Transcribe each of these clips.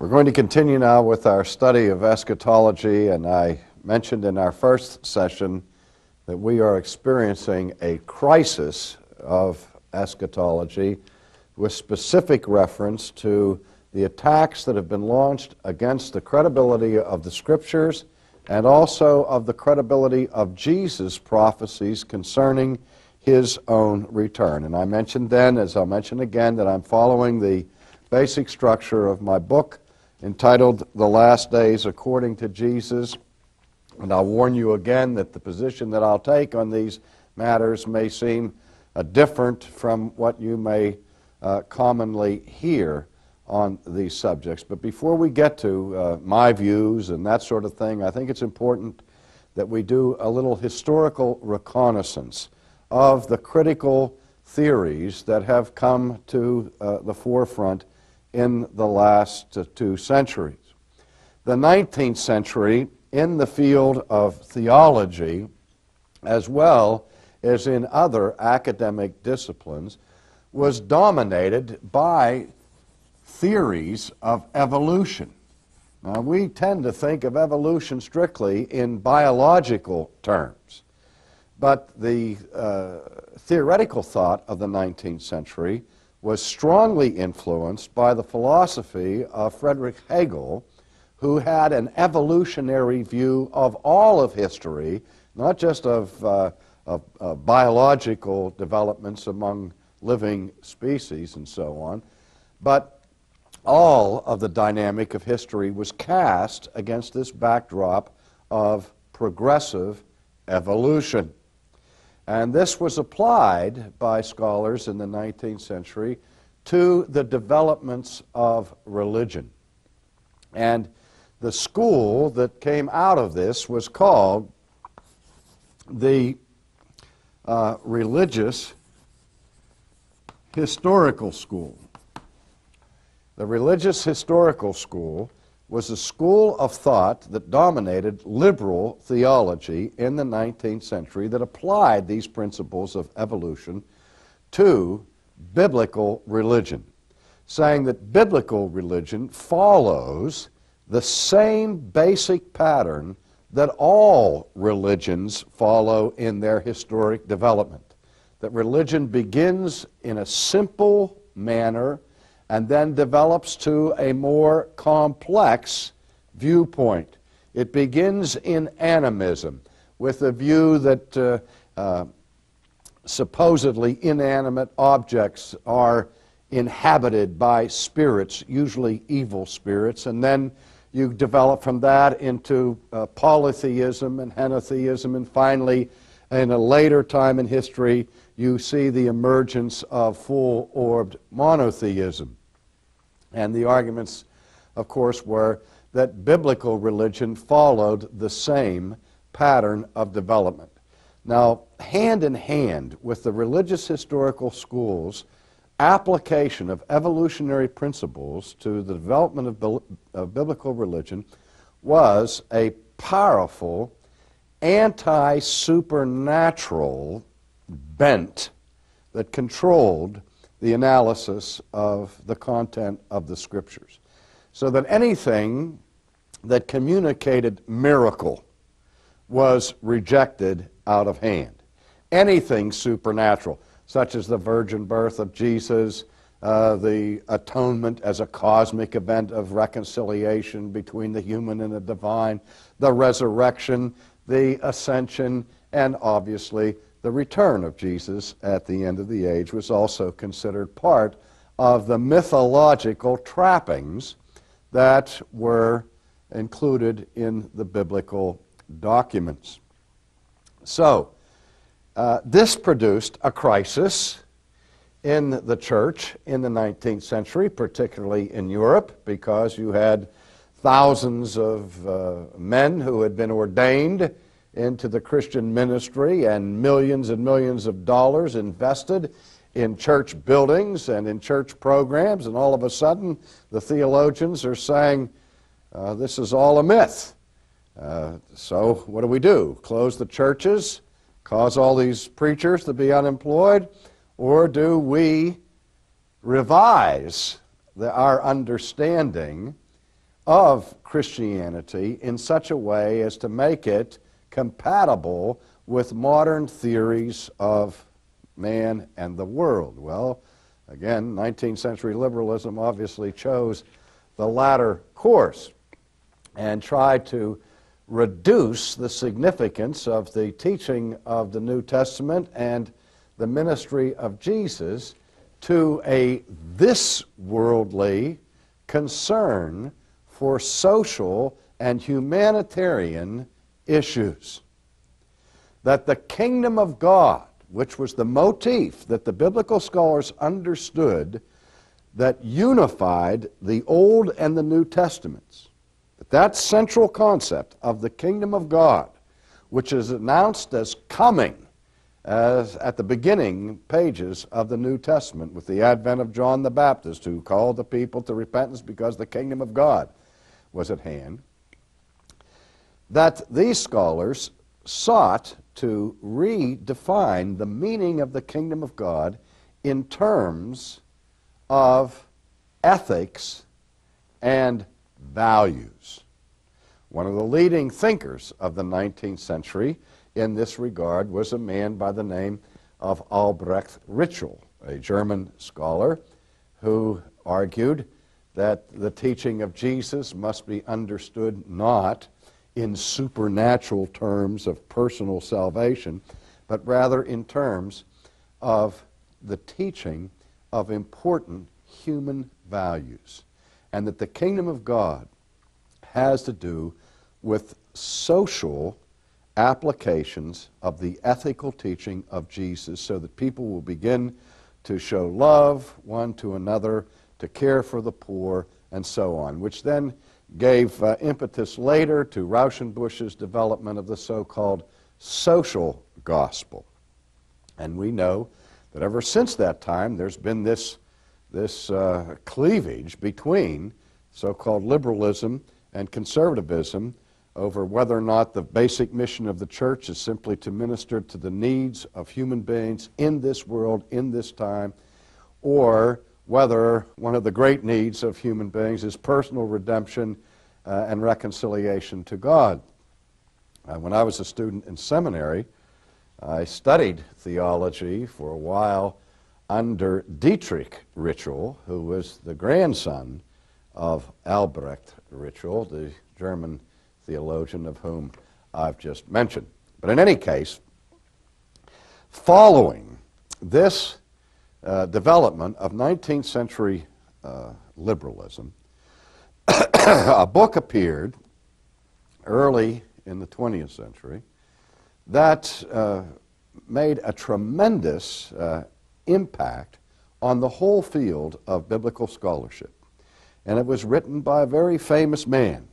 We're going to continue now with our study of eschatology, and I mentioned in our first session that we are experiencing a crisis of eschatology with specific reference to the attacks that have been launched against the credibility of the scriptures and also of the credibility of Jesus' prophecies concerning his own return. And I mentioned then, as I'll mention again, that I'm following the basic structure of my book entitled The Last Days According to Jesus. And I'll warn you again that the position that I'll take on these matters may seem uh, different from what you may uh, commonly hear on these subjects. But before we get to uh, my views and that sort of thing, I think it's important that we do a little historical reconnaissance of the critical theories that have come to uh, the forefront in the last uh, two centuries. The 19th century, in the field of theology, as well as in other academic disciplines, was dominated by theories of evolution. Now, we tend to think of evolution strictly in biological terms, but the uh, theoretical thought of the 19th century was strongly influenced by the philosophy of Friedrich Hegel, who had an evolutionary view of all of history, not just of, uh, of uh, biological developments among living species and so on, but all of the dynamic of history was cast against this backdrop of progressive evolution. And this was applied by scholars in the 19th century to the developments of religion. And the school that came out of this was called the uh, Religious Historical School. The Religious Historical School was a school of thought that dominated liberal theology in the 19th century that applied these principles of evolution to biblical religion, saying that biblical religion follows the same basic pattern that all religions follow in their historic development. That religion begins in a simple manner and then develops to a more complex viewpoint. It begins in animism with a view that uh, uh, supposedly inanimate objects are inhabited by spirits, usually evil spirits, and then you develop from that into uh, polytheism and henotheism, and finally, in a later time in history, you see the emergence of full orbed monotheism. And the arguments, of course, were that biblical religion followed the same pattern of development. Now, hand in hand with the religious historical schools' application of evolutionary principles to the development of, of biblical religion was a powerful anti supernatural bent that controlled the analysis of the content of the scriptures. So that anything that communicated miracle was rejected out of hand. Anything supernatural, such as the virgin birth of Jesus, uh, the atonement as a cosmic event of reconciliation between the human and the divine, the resurrection, the ascension, and obviously the return of Jesus at the end of the age was also considered part of the mythological trappings that were included in the biblical documents. So, uh, this produced a crisis in the church in the 19th century, particularly in Europe, because you had thousands of uh, men who had been ordained into the Christian ministry and millions and millions of dollars invested in church buildings and in church programs, and all of a sudden the theologians are saying, uh, This is all a myth. Uh, so, what do we do? Close the churches, cause all these preachers to be unemployed, or do we revise the, our understanding of Christianity in such a way as to make it compatible with modern theories of man and the world. Well, again, 19th century liberalism obviously chose the latter course and tried to reduce the significance of the teaching of the New Testament and the ministry of Jesus to a this worldly concern for social and humanitarian issues. That the kingdom of God, which was the motif that the biblical scholars understood that unified the Old and the New Testaments, that that central concept of the kingdom of God, which is announced as coming as at the beginning pages of the New Testament with the advent of John the Baptist, who called the people to repentance because the kingdom of God was at hand, that these scholars sought to redefine the meaning of the kingdom of God in terms of ethics and values. One of the leading thinkers of the 19th century in this regard was a man by the name of Albrecht Ritschl, a German scholar who argued that the teaching of Jesus must be understood not in supernatural terms of personal salvation, but rather in terms of the teaching of important human values. And that the kingdom of God has to do with social applications of the ethical teaching of Jesus so that people will begin to show love one to another, to care for the poor, and so on, which then gave uh, impetus later to Rauschenbusch's development of the so called social gospel. And we know that ever since that time, there's been this, this uh, cleavage between so called liberalism and conservatism over whether or not the basic mission of the church is simply to minister to the needs of human beings in this world, in this time, or whether one of the great needs of human beings is personal redemption uh, and reconciliation to God. Uh, when I was a student in seminary, I studied theology for a while under Dietrich Ritschl, who was the grandson of Albrecht Ritschl, the German theologian of whom I've just mentioned. But in any case, following this uh, development of 19th century uh, liberalism, a book appeared early in the 20th century that uh, made a tremendous uh, impact on the whole field of biblical scholarship. And it was written by a very famous man,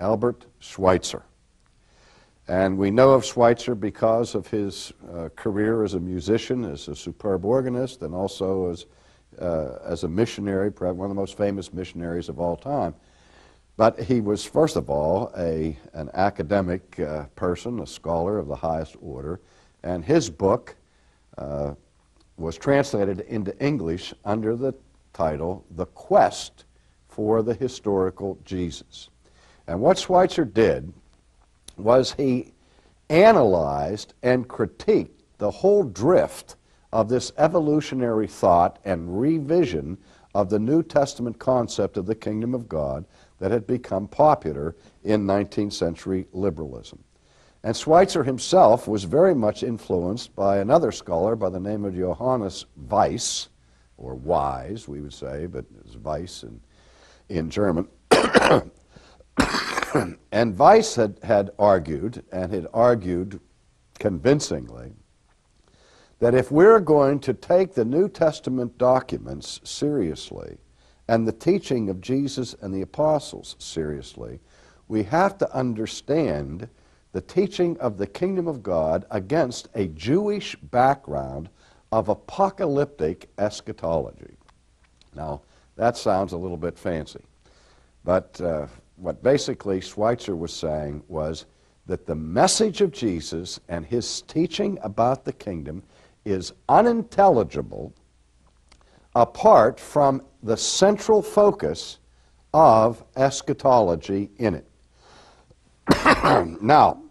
Albert Schweitzer. And we know of Schweitzer because of his uh, career as a musician, as a superb organist, and also as, uh, as a missionary, probably one of the most famous missionaries of all time. But he was, first of all, a, an academic uh, person, a scholar of the highest order, and his book uh, was translated into English under the title The Quest for the Historical Jesus. And what Schweitzer did was he analyzed and critiqued the whole drift of this evolutionary thought and revision of the New Testament concept of the kingdom of God that had become popular in 19th century liberalism. And Schweitzer himself was very much influenced by another scholar by the name of Johannes Weiss, or Wise, we would say, but it's Weiss in, in German. and Weiss had, had argued, and had argued convincingly, that if we're going to take the New Testament documents seriously and the teaching of Jesus and the apostles seriously, we have to understand the teaching of the kingdom of God against a Jewish background of apocalyptic eschatology. Now, that sounds a little bit fancy, but uh, what basically Schweitzer was saying was that the message of Jesus and his teaching about the kingdom is unintelligible apart from the central focus of eschatology in it. now,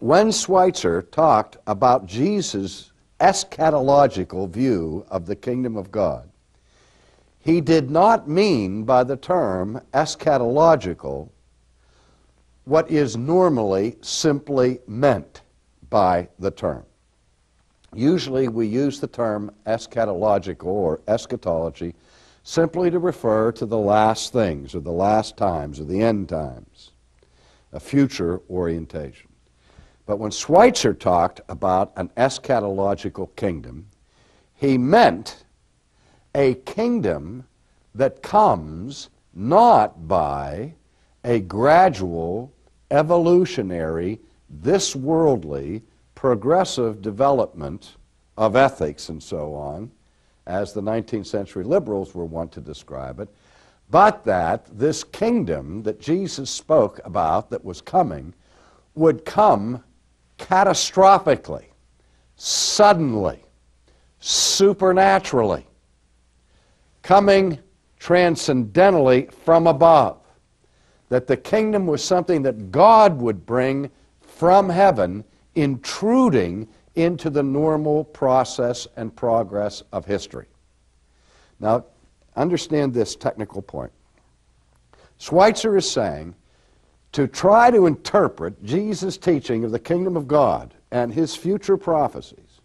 when Schweitzer talked about Jesus' eschatological view of the kingdom of God, he did not mean by the term eschatological what is normally simply meant by the term. Usually we use the term eschatological or eschatology simply to refer to the last things or the last times or the end times, a future orientation. But when Schweitzer talked about an eschatological kingdom, he meant a kingdom that comes not by a gradual, evolutionary, this worldly, progressive development of ethics and so on, as the 19th century liberals were wont to describe it, but that this kingdom that Jesus spoke about that was coming would come catastrophically, suddenly, supernaturally, coming transcendentally from above. That the kingdom was something that God would bring from heaven, intruding into the normal process and progress of history. Now, understand this technical point. Schweitzer is saying to try to interpret Jesus' teaching of the kingdom of God and his future prophecies,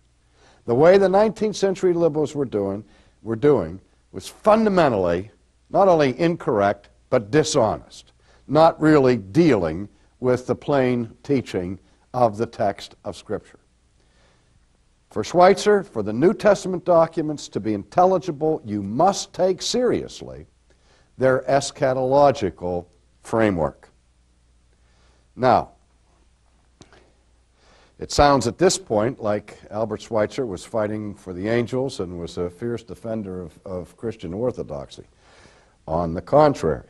the way the 19th century liberals were doing, were doing was fundamentally not only incorrect, but dishonest, not really dealing with the plain teaching of the text of Scripture. For Schweitzer, for the New Testament documents to be intelligible, you must take seriously their eschatological framework. Now, it sounds at this point like Albert Schweitzer was fighting for the angels and was a fierce defender of, of Christian orthodoxy. On the contrary,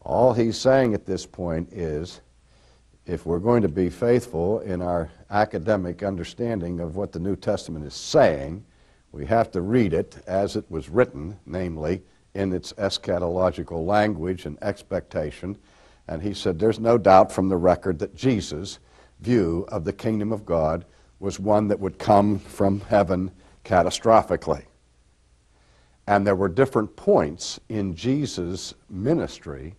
all he's saying at this point is if we're going to be faithful in our academic understanding of what the New Testament is saying, we have to read it as it was written, namely in its eschatological language and expectation. And he said there's no doubt from the record that Jesus' view of the kingdom of God was one that would come from heaven catastrophically. And there were different points in Jesus' ministry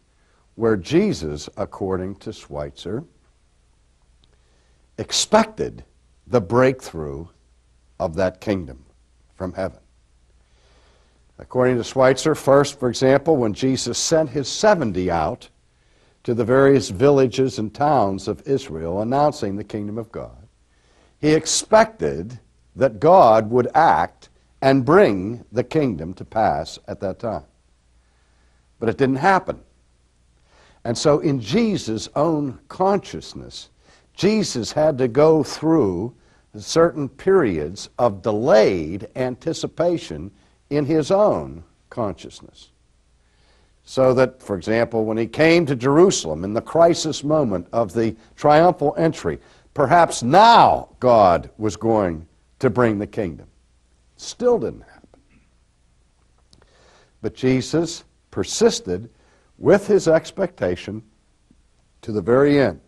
where Jesus, according to Schweitzer, expected the breakthrough of that kingdom from heaven. According to Schweitzer, first, for example, when Jesus sent his 70 out to the various villages and towns of Israel announcing the kingdom of God, he expected that God would act and bring the kingdom to pass at that time. But it didn't happen. And so, in Jesus' own consciousness, Jesus had to go through certain periods of delayed anticipation in his own consciousness. So that, for example, when he came to Jerusalem in the crisis moment of the triumphal entry, perhaps now God was going to bring the kingdom. Still didn't happen. But Jesus persisted with his expectation to the very end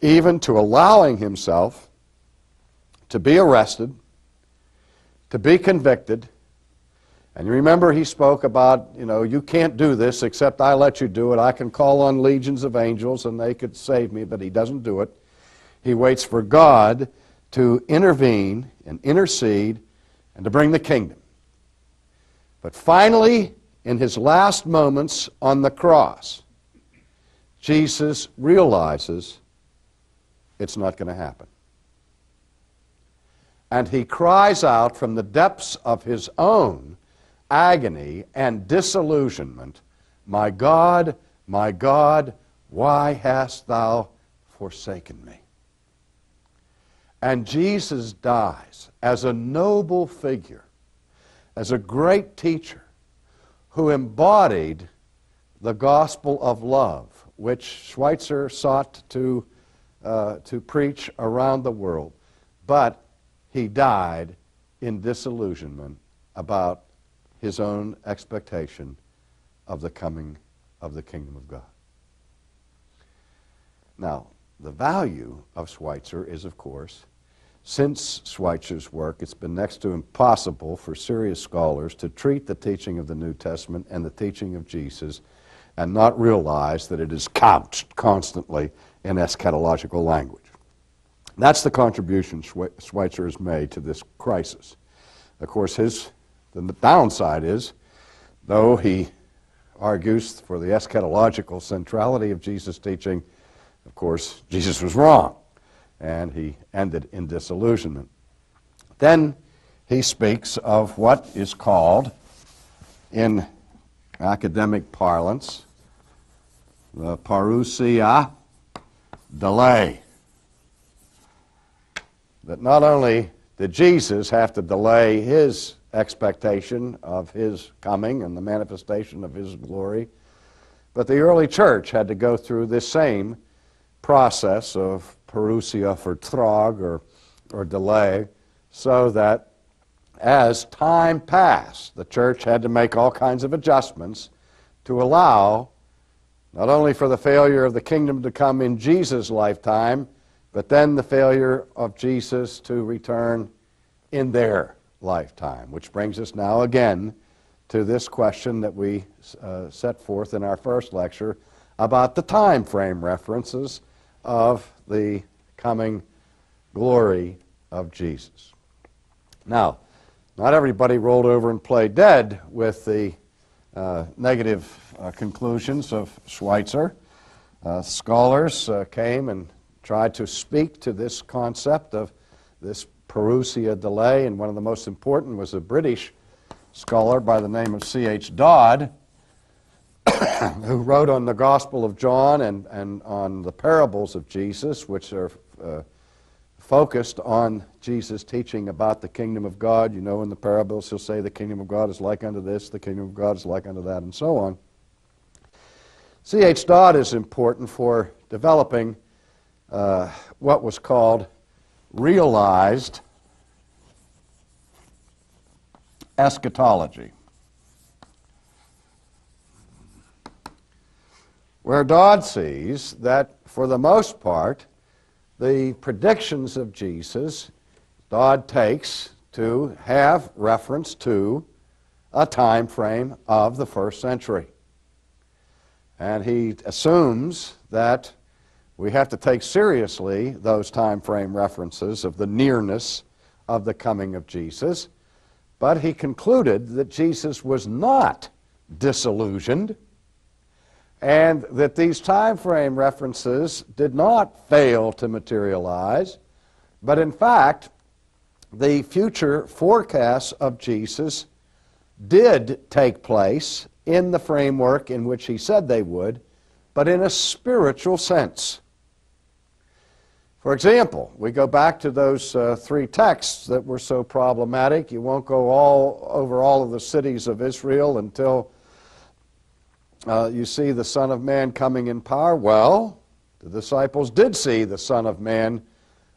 even to allowing himself to be arrested, to be convicted. And you remember he spoke about, you know, you can't do this except I let you do it. I can call on legions of angels and they could save me, but he doesn't do it. He waits for God to intervene and intercede and to bring the kingdom. But finally, in his last moments on the cross, Jesus realizes it's not going to happen. And he cries out from the depths of his own agony and disillusionment, My God, my God, why hast thou forsaken me? And Jesus dies as a noble figure, as a great teacher who embodied the gospel of love, which Schweitzer sought to uh, to preach around the world. But he died in disillusionment about his own expectation of the coming of the kingdom of God. Now, the value of Schweitzer is, of course, since Schweitzer's work, it's been next to impossible for serious scholars to treat the teaching of the New Testament and the teaching of Jesus and not realize that it is couched constantly in eschatological language. That's the contribution Schweitzer has made to this crisis. Of course, his the downside is, though he argues for the eschatological centrality of Jesus' teaching, of course, Jesus was wrong, and he ended in disillusionment. Then he speaks of what is called, in academic parlance, the parousia delay. That not only did Jesus have to delay his expectation of his coming and the manifestation of his glory, but the early church had to go through this same process of parousia for trog or, or delay, so that as time passed, the church had to make all kinds of adjustments to allow not only for the failure of the kingdom to come in Jesus' lifetime, but then the failure of Jesus to return in their lifetime. Which brings us now again to this question that we uh, set forth in our first lecture about the time frame references of the coming glory of Jesus. Now, not everybody rolled over and played dead with the uh, negative uh, conclusions of Schweitzer. Uh, scholars uh, came and tried to speak to this concept of this parousia delay, and one of the most important was a British scholar by the name of C.H. Dodd, who wrote on the Gospel of John and, and on the parables of Jesus, which are uh, focused on Jesus' teaching about the kingdom of God. You know, in the parables, he'll say, The kingdom of God is like unto this, the kingdom of God is like unto that, and so on. C.H. Dodd is important for developing uh, what was called realized eschatology. Where Dodd sees that, for the most part, the predictions of Jesus, Dodd takes to have reference to a time frame of the first century. And he assumes that we have to take seriously those time frame references of the nearness of the coming of Jesus. But he concluded that Jesus was not disillusioned and that these time frame references did not fail to materialize, but in fact, the future forecasts of Jesus did take place in the framework in which he said they would, but in a spiritual sense. For example, we go back to those uh, three texts that were so problematic. You won't go all over all of the cities of Israel until uh, you see the Son of Man coming in power. Well, the disciples did see the Son of Man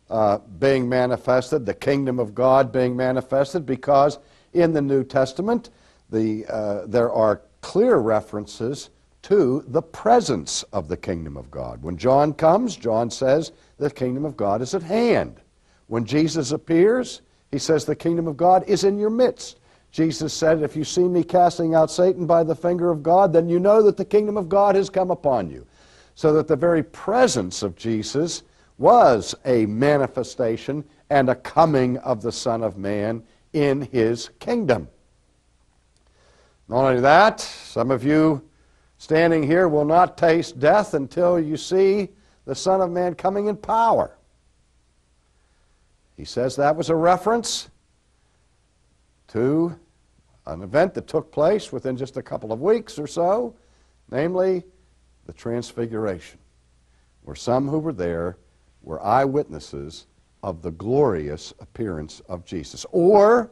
uh, being manifested, the kingdom of God being manifested, because in the New Testament the, uh, there are clear references to the presence of the kingdom of God. When John comes, John says, the kingdom of God is at hand. When Jesus appears, he says, The kingdom of God is in your midst. Jesus said, If you see me casting out Satan by the finger of God, then you know that the kingdom of God has come upon you. So that the very presence of Jesus was a manifestation and a coming of the Son of Man in his kingdom. Not only that, some of you standing here will not taste death until you see the Son of Man coming in power. He says that was a reference to an event that took place within just a couple of weeks or so, namely the Transfiguration, where some who were there were eyewitnesses of the glorious appearance of Jesus. Or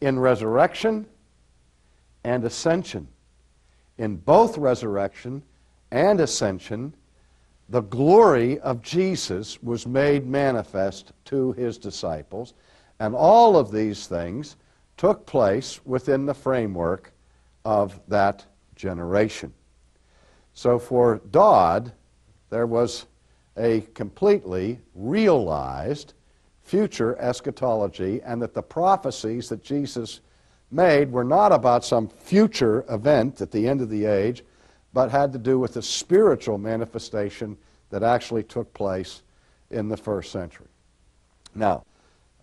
in resurrection and ascension. In both resurrection and ascension, the glory of Jesus was made manifest to his disciples, and all of these things took place within the framework of that generation. So for Dodd, there was a completely realized future eschatology, and that the prophecies that Jesus made were not about some future event at the end of the age, but had to do with the spiritual manifestation that actually took place in the first century. Now,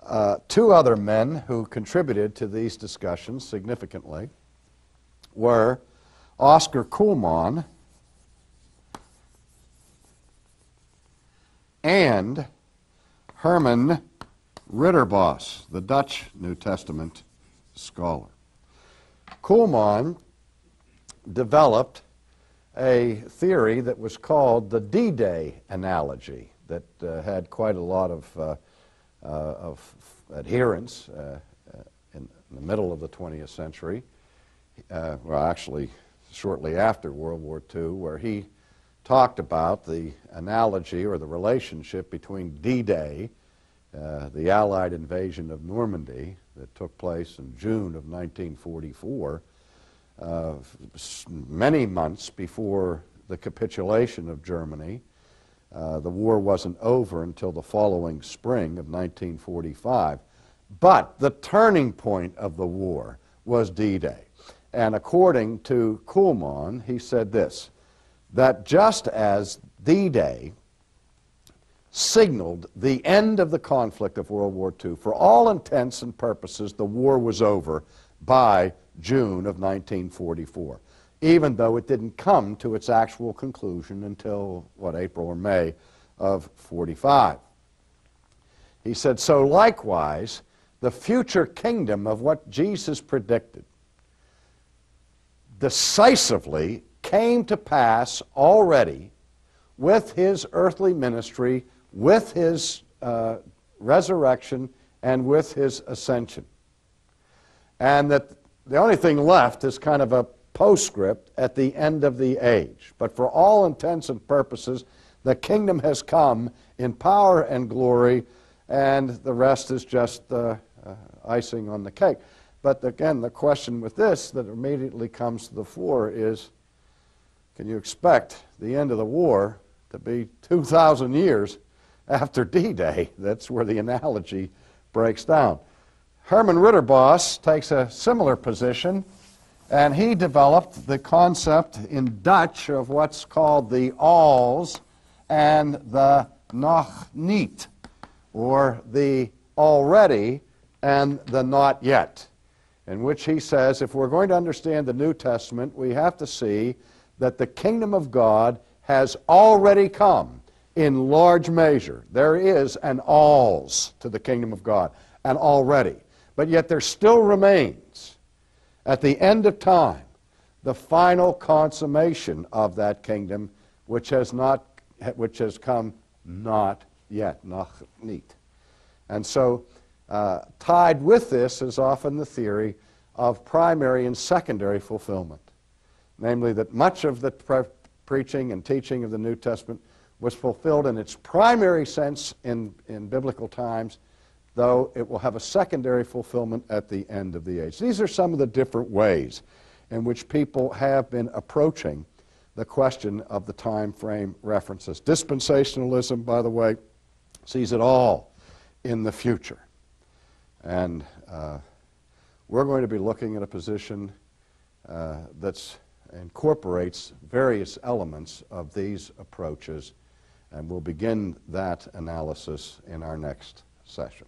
uh, two other men who contributed to these discussions significantly were Oscar Cullmann and Herman Ridderbos, the Dutch New Testament scholar. Cullmann developed a theory that was called the D-Day analogy that uh, had quite a lot of, uh, uh, of adherents uh, uh, in, in, the middle of the 20th century, uh, well, actually shortly after World War II, where he talked about the analogy or the relationship between D-Day, the Allied invasion of Normandy that took place in June of 1944, uh, many months before the capitulation of Germany. Uh, the war wasn't over until the following spring of 1945. But the turning point of the war was D Day. And according to Cullmann, he said this that just as D Day signaled the end of the conflict of World War II, for all intents and purposes, the war was over by June of 1944, even though it didn't come to its actual conclusion until, what, April or May of 45. He said, so likewise, the future kingdom of what Jesus predicted decisively came to pass already with his earthly ministry, with his uh, resurrection, and with his ascension. And that the only thing left is kind of a postscript at the end of the age. But for all intents and purposes, the kingdom has come in power and glory, and the rest is just uh, uh, icing on the cake. But again, the question with this that immediately comes to the fore is can you expect the end of the war to be 2,000 years after D Day? That's where the analogy breaks down. Herman Ridderbos takes a similar position, and he developed the concept in Dutch of what's called the als and the nog niet, or the already and the not yet, in which he says if we're going to understand the New Testament, we have to see that the kingdom of God has already come in large measure. There is an alls to the kingdom of God, an already. But yet there still remains, at the end of time, the final consummation of that kingdom, which has not, which has come not yet, noch nicht. And so, uh, tied with this is often the theory of primary and secondary fulfillment, namely that much of the pre- preaching and teaching of the New Testament was fulfilled in its primary sense in, in biblical times though it will have a secondary fulfillment at the end of the age. These are some of the different ways in which people have been approaching the question of the time frame references. Dispensationalism, by the way, sees it all in the future. And uh, we're going to be looking at a position uh, that incorporates various elements of these approaches, and we'll begin that analysis in our next session.